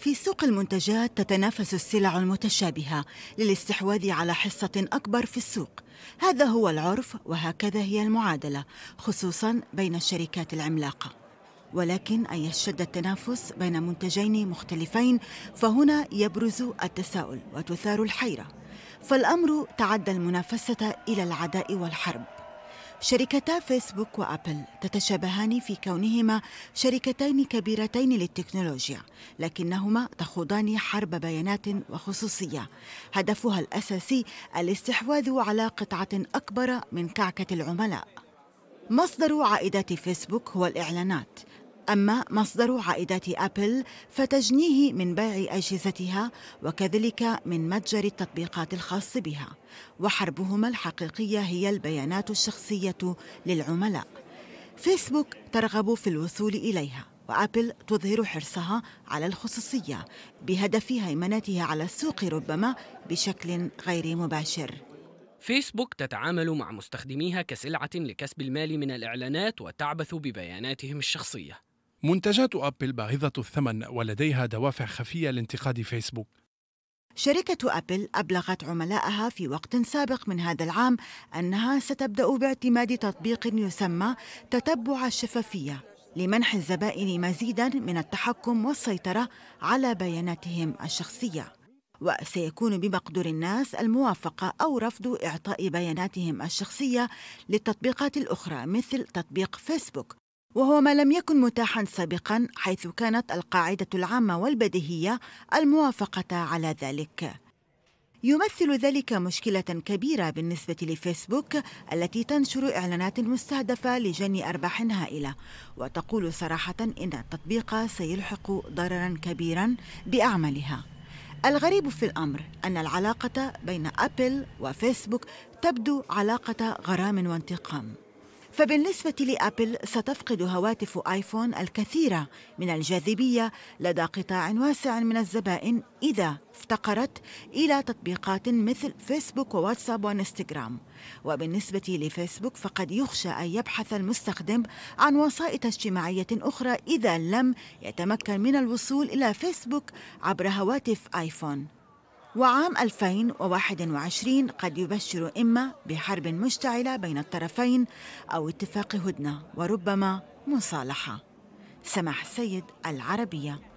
في سوق المنتجات تتنافس السلع المتشابهة للاستحواذ على حصة أكبر في السوق. هذا هو العرف وهكذا هي المعادلة خصوصا بين الشركات العملاقة. ولكن أن يشتد التنافس بين منتجين مختلفين فهنا يبرز التساؤل وتثار الحيرة. فالأمر تعدى المنافسة إلى العداء والحرب. شركتا فيسبوك وأبل تتشابهان في كونهما شركتين كبيرتين للتكنولوجيا لكنهما تخوضان حرب بيانات وخصوصية. هدفها الأساسي الاستحواذ على قطعة أكبر من كعكة العملاء. مصدر عائدات فيسبوك هو الإعلانات. أما مصدر عائدات أبل فتجنيه من بيع أجهزتها وكذلك من متجر التطبيقات الخاص بها وحربهما الحقيقية هي البيانات الشخصية للعملاء. فيسبوك ترغب في الوصول إليها وأبل تظهر حرصها على الخصوصية بهدف هيمنتها على السوق ربما بشكل غير مباشر. فيسبوك تتعامل مع مستخدميها كسلعة لكسب المال من الإعلانات وتعبث ببياناتهم الشخصية. منتجات أبل باهظة الثمن ولديها دوافع خفية لانتقاد فيسبوك. شركة أبل أبلغت عملائها في وقت سابق من هذا العام أنها ستبدأ باعتماد تطبيق يسمى تتبع الشفافية لمنح الزبائن مزيدا من التحكم والسيطرة على بياناتهم الشخصية. وسيكون بمقدور الناس الموافقة أو رفض إعطاء بياناتهم الشخصية للتطبيقات الأخرى مثل تطبيق فيسبوك. وهو ما لم يكن متاحا سابقا حيث كانت القاعدة العامة والبديهية الموافقة على ذلك. يمثل ذلك مشكلة كبيرة بالنسبة لفيسبوك التي تنشر إعلانات مستهدفة لجني أرباح هائلة. وتقول صراحة إن التطبيق سيلحق ضررا كبيرا بأعمالها. الغريب في الأمر أن العلاقة بين أبل وفيسبوك تبدو علاقة غرام وانتقام. فبالنسبة لأبل ستفقد هواتف آيفون الكثير من الجاذبية لدى قطاع واسع من الزبائن إذا افتقرت إلى تطبيقات مثل فيسبوك وواتساب وإنستغرام. وبالنسبة لفيسبوك فقد يخشى أن يبحث المستخدم عن وسائط اجتماعية أخرى إذا لم يتمكن من الوصول إلى فيسبوك عبر هواتف آيفون. وعام 2021 قد يبشر إما بحرب مشتعلة بين الطرفين أو اتفاق هدنة وربما مصالحة. سماح السيد العربية.